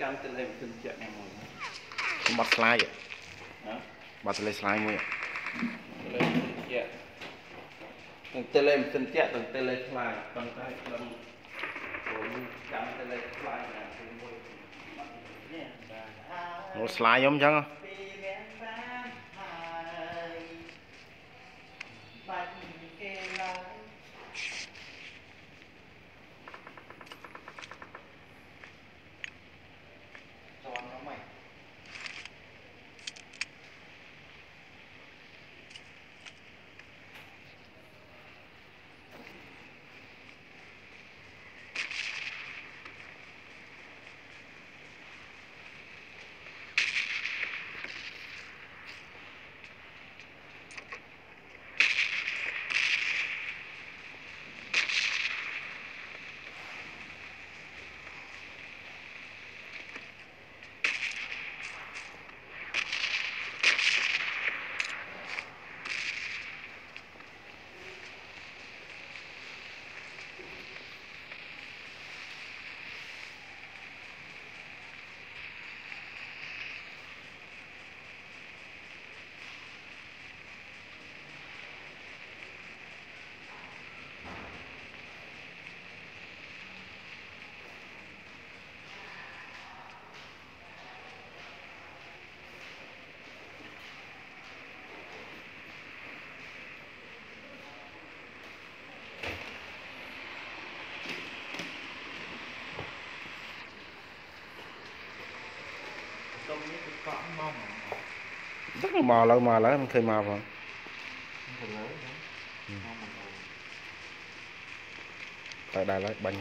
ចាំទៅលេងមិនជាក់មួយខ្ញុំបាត់ស្លាយណាបាត់លេស្លាយមួយលេងមិនជាក់ទាំងទៅលេងមិនជាក់ទាំងទៅលេងខ្លាយប៉ុន្តែខ្ញុំព្រោះចាំទៅលេងខ្លាយណាទីមួយនេះបាទនោះស្លាយខ្ញុំអញ្ចឹងពី rất là mò lại mò lại anh khơi mò rồi ừ. tại đây lại bánh